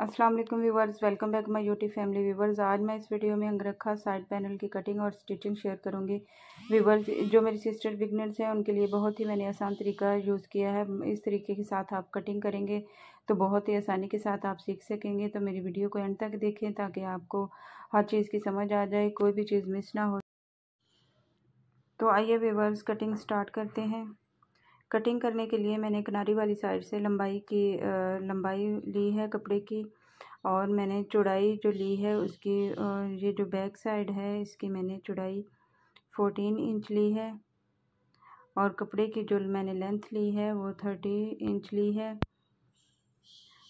अस्सलाम वालेकुम viewers welcome back my YouTube family viewers. आज मैं इस वीडियो में अंगरखा साइड पैनल की कटिंग और स्टिचिंग शेयर करूँगी। व्यूवर्स, जो मेरी सिस्टर बिगनर्स हैं, उनके लिए बहुत ही मैंने आसान तरीका यूज़ किया है। इस तरीके के साथ आप कटिंग करेंगे तो बहुत ही आसानी के साथ आप सीख सकेंगे। तो मेरी वीडियो को एंड तक देखें ताकि आपको हर चीज़ की समझ आ जाए, कोई भी चीज़ मिस ना हो। तो आइए व्यूवर्स कटिंग स्टार्ट करते हैं। कटिंग करने के लिए मैंने किनारी वाली साइड से लंबाई की लंबाई ली है कपड़े की और मैंने चौड़ाई जो ली है उसकी ये जो बैक साइड है इसकी मैंने चौड़ाई फोर्टीन इंच ली है और कपड़े की जो मैंने लेंथ ली है वो थर्टी इंच ली है।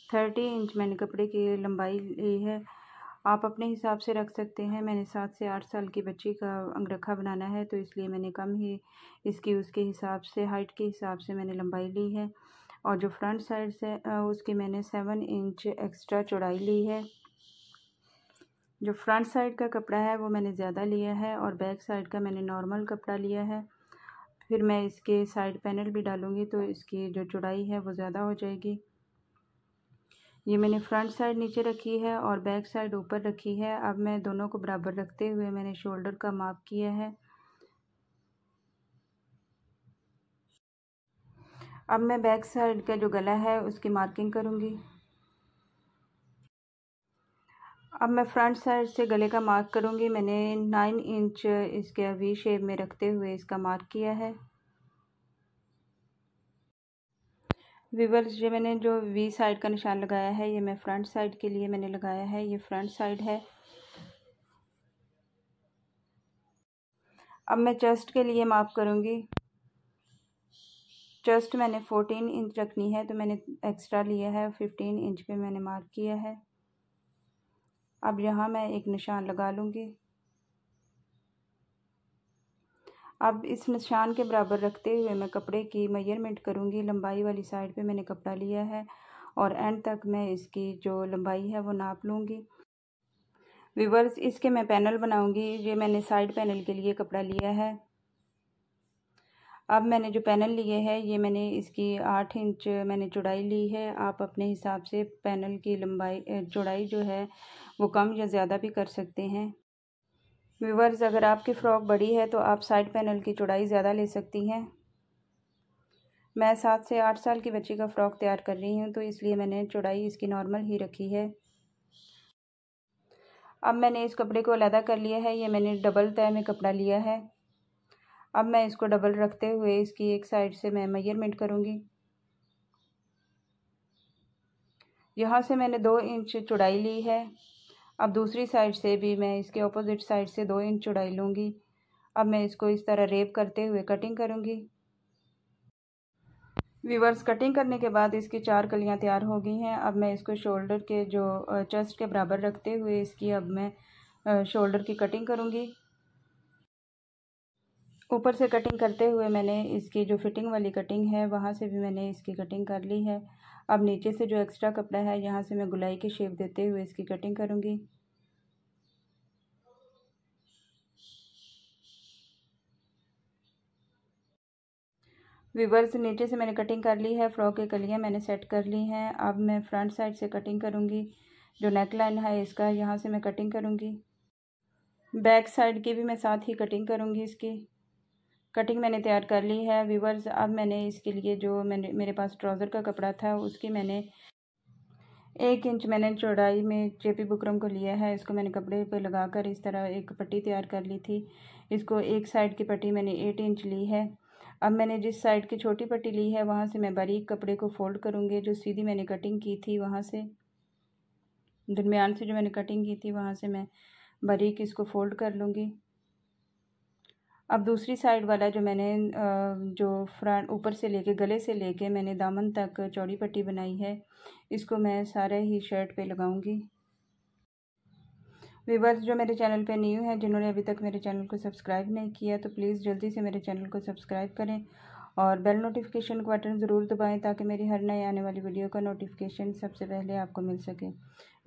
थर्टी इंच मैंने कपड़े की लंबाई ली है आप अपने हिसाब से रख सकते हैं। मैंने सात से आठ साल की बच्ची का अंगरखा बनाना है तो इसलिए मैंने कम ही इसकी, उसके हिसाब से, हाइट के हिसाब से मैंने लंबाई ली है। और जो फ्रंट साइड से उसकी मैंने सेवन इंच एक्स्ट्रा चौड़ाई ली है। जो फ्रंट साइड का कपड़ा है, वो मैंने ज़्यादा लिया है और बैक साइड का मैंने नॉर्मल कपड़ा लिया है। फिर मैं इसके साइड पैनल भी डालूँगी तो इसकी जो चौड़ाई है, वो ज़्यादा हो जाएगी। ये मैंने फ्रंट साइड नीचे रखी है और बैक साइड ऊपर रखी है। अब मैं दोनों को बराबर रखते हुए मैंने शोल्डर का माप किया है। अब मैं बैक साइड का जो गला है उसकी मार्किंग करूँगी। अब मैं फ्रंट साइड से गले का मार्क करूँगी। मैंने नाइन इंच इसके वी शेप में रखते हुए इसका मार्क किया है। विवर्स ये मैंने जो वी साइड का निशान लगाया है, ये मैं फ्रंट साइड के लिए मैंने लगाया है, ये फ्रंट साइड है। अब मैं चेस्ट के लिए माप करूँगी। चेस्ट मैंने फोर्टीन इंच रखनी है तो मैंने एक्स्ट्रा लिया है फिफ्टीन इंच पे मैंने मार्क किया है। अब यहाँ मैं एक निशान लगा लूँगी। अब इस निशान के बराबर रखते हुए मैं कपड़े की मेज़रमेंट करूँगी। लंबाई वाली साइड पे मैंने कपड़ा लिया है और एंड तक मैं इसकी जो लंबाई है वो नाप लूँगी। विवर्स इसके मैं पैनल बनाऊँगी। ये मैंने साइड पैनल के लिए कपड़ा लिया है। अब मैंने जो पैनल लिए है, ये मैंने इसकी आठ इंच मैंने चौड़ाई ली है। आप अपने हिसाब से पैनल की लंबाई चौड़ाई जो है वो कम या ज़्यादा भी कर सकते हैं। व्यूवर्स, अगर आपकी फ़्रॉक बड़ी है तो आप साइड पैनल की चौड़ाई ज़्यादा ले सकती हैं। मैं सात से आठ साल की बच्ची का फ़्रॉक तैयार कर रही हूँ तो इसलिए मैंने चौड़ाई इसकी नॉर्मल ही रखी है। अब मैंने इस कपड़े को अलहदा कर लिया है, ये मैंने डबल तय में कपड़ा लिया है। अब मैं इसको डबल रखते हुए इसकी एक साइड से मैं मेज़रमेंट करूँगी। यहाँ से मैंने दो इंच चौड़ाई ली है। अब दूसरी साइड से भी मैं इसके ऑपोजिट साइड से दो इंच चौड़ाई लूँगी। अब मैं इसको इस तरह रेप करते हुए कटिंग करूँगी। वीवर्स कटिंग करने के बाद इसकी चार कलियाँ तैयार हो गई हैं। अब मैं इसको शोल्डर के जो चेस्ट के बराबर रखते हुए इसकी अब मैं शोल्डर की कटिंग करूँगी। ऊपर से कटिंग करते हुए मैंने इसकी जो फिटिंग वाली कटिंग है, वहाँ से भी मैंने इसकी कटिंग कर ली है। अब नीचे से जो एक्स्ट्रा कपड़ा है, यहाँ से मैं गुलाई की शेप देते हुए इसकी कटिंग करूँगी। विवर्स नीचे से मैंने कटिंग कर ली है फ्रॉक की कलियाँ मैंने सेट कर ली हैं। अब मैं फ्रंट साइड से कटिंग करूँगी। जो नेक लाइन है इसका, यहाँ से मैं कटिंग करूँगी। बैक साइड की भी मैं साथ ही कटिंग करूँगी इसकी। कटिंग मैंने तैयार कर ली है व्यूवर्स अब मैंने इसके लिए जो मैंने, मेरे पास ट्राउज़र का कपड़ा था, उसकी मैंने एक इंच मैंने चौड़ाई में चेपी बुकरम को लिया है। इसको मैंने कपड़े पे लगाकर इस तरह एक पट्टी तैयार कर ली थी। इसको एक साइड की पट्टी मैंने एट इंच ली है। अब मैंने जिस साइड की छोटी पट्टी ली है, वहाँ से मैं बारीक कपड़े को फोल्ड करूँगी, जो सीधी मैंने कटिंग की थी वहाँ से। दरमियान से जो मैंने कटिंग की थी, वहाँ से मैं बारीक इसको फोल्ड कर लूँगी। अब दूसरी साइड वाला जो मैंने जो फ्रंट, ऊपर से लेके, गले से लेके मैंने दामन तक चौड़ी पट्टी बनाई है, इसको मैं सारे ही शर्ट पे लगाऊँगी। वीवर्स जो मेरे चैनल पे न्यू हैं, जिन्होंने अभी तक मेरे चैनल को सब्सक्राइब नहीं किया तो प्लीज़ जल्दी से मेरे चैनल को सब्सक्राइब करें और बेल नोटिफिकेशन का बटन ज़रूर दबाएँ ताकि मेरी हर नए आने वाली वीडियो का नोटिफिकेशन सबसे पहले आपको मिल सके।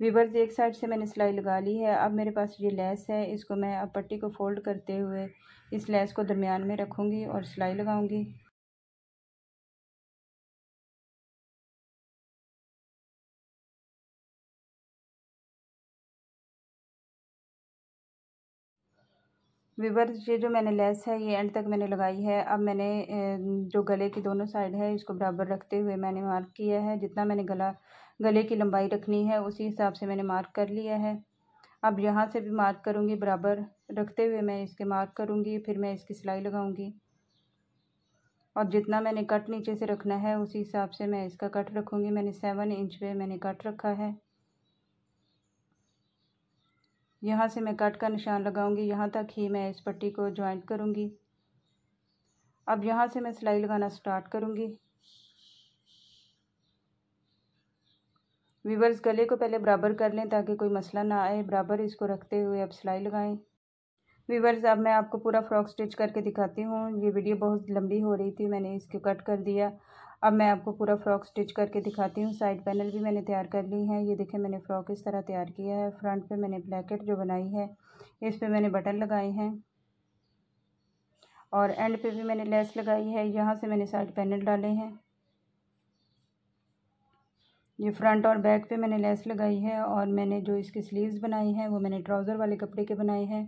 वीवर्स एक साइड से मैंने सिलाई लगा ली है। अब मेरे पास ये लेस है। इसको मैं अब पट्टी को फोल्ड करते हुए इस लेस को दरमियान में रखूँगी और सिलाई लगाऊँगी। विवर्स ये जो मैंने लेस है, ये एंड तक मैंने लगाई है। अब मैंने जो गले की दोनों साइड है, इसको बराबर रखते हुए मैंने मार्क किया है। जितना मैंने गला, गले की लंबाई रखनी है, उसी हिसाब से मैंने मार्क कर लिया है। अब यहाँ से भी मार्क करूँगी, बराबर रखते हुए मैं इसके मार्क करूँगी, फिर मैं इसकी सिलाई लगाऊँगी। और जितना मैंने कट नीचे से रखना है, उसी हिसाब से मैं इसका कट रखूँगी। मैंने सेवन इंच पे मैंने कट रखा है। यहाँ से मैं कट का निशान लगाऊँगी, यहाँ तक ही मैं इस पट्टी को ज्वाइंट करूँगी। अब यहाँ से मैं सिलाई लगाना स्टार्ट करूँगी। वीवर्स गले को पहले बराबर कर लें ताकि कोई मसला ना आए। बराबर इसको रखते हुए अब सिलाई लगाएँ। वीवर्स अब मैं आपको पूरा फ्रॉक स्टिच करके दिखाती हूँ। ये वीडियो बहुत लंबी हो रही थी, मैंने इसको कट कर दिया। अब मैं आपको पूरा फ़्रॉक स्टिच करके दिखाती हूँ। साइड पैनल भी मैंने तैयार कर ली है। ये देखें, मैंने फ़्रॉक इस तरह तैयार किया है। फ्रंट पे मैंने ब्लैकेट जो बनाई है, इस पे मैंने बटन लगाए हैं और एंड पे भी मैंने लेस लगाई है। यहाँ से मैंने साइड पैनल डाले हैं। ये फ्रंट और बैक पे मैंने लेस लगाई है और मैंने जो इसकी स्लीव्स बनाई हैं, वो मैंने ट्राउज़र वाले कपड़े के बनाए हैं।